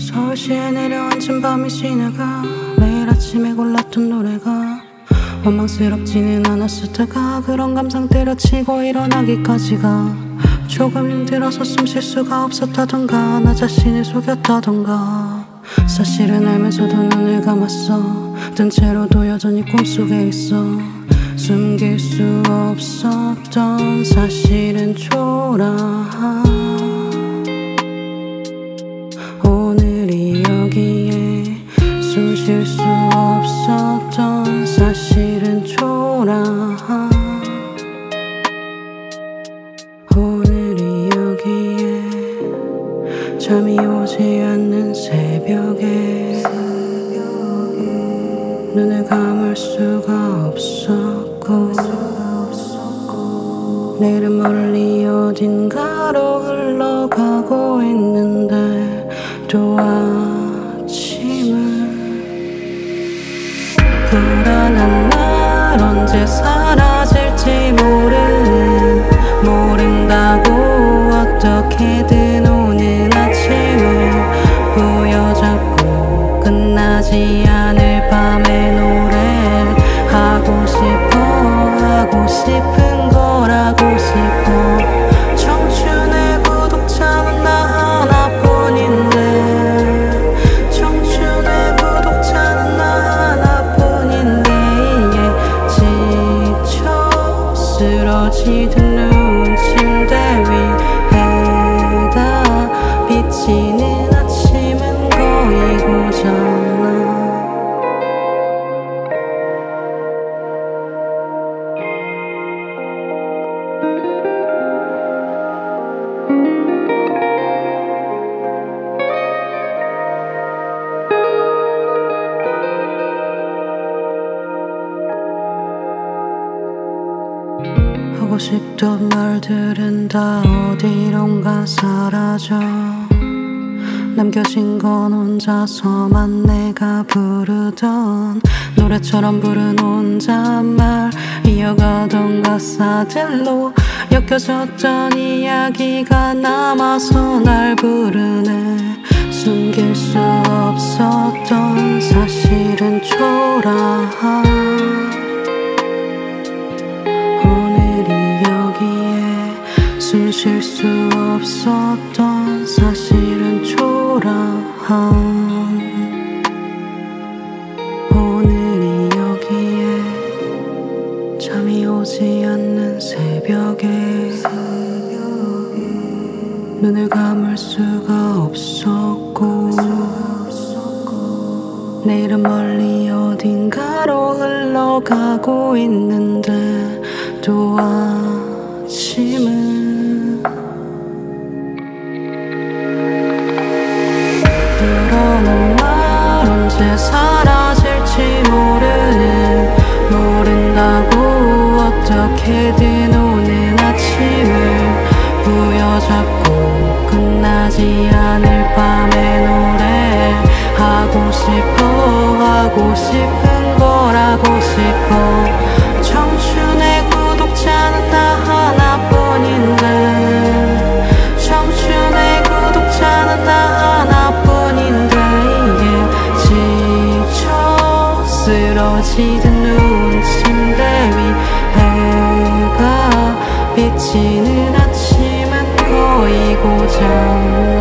2시에 내려앉은 밤이 지나가 매일 아침에 골랐던 노래가 원망스럽지는 않았었다가 그런 감상 때려치고 일어나기까지가 조금 힘들어서 숨 쉴 수가 없었다던가 나 자신을 속였다던가 사실은 알면서도 눈을 감았어. 뜬 채로도 여전히 꿈속에 있어. 숨길 수 없었던 사실은 초라한 오늘이 여기에 잠이 오지 않는 새벽에 눈을 감을 수가 없었고 내일은 멀리 어딘가로 흘러가고 있는 언제 사라질지 모르는 모른다고 어떻게든 오는 아침을 부여잡고 끝나지 않을 밤의 노래 하고 싶어 하고 싶은 쓰러 하고 싶던 말들은 다 어디론가 사라져. 남겨진 건 혼자서만 내가 부르던 노래처럼 부른 혼잣말. 이어가던 가사들로 엮여졌던 이야기가 남아서 날 부르네. 숨길 수 없었던 사실은 초라한 쉴수 없었던 사실은 초라한 오늘이 여기에 잠이 오지 않는 새벽에 눈을 감을 수가 없었고 내일은 멀리 어딘가로 흘러가고 있는데 또 아침은 싶어 하고 싶은 걸 하고 싶어. 청춘의 구독자는 나 하나뿐인데. 청춘의 구독자는 나 하나뿐인데. 이게 지쳐 쓰러지던 눈 침대 위 해가 비치는 아침은 거의 고장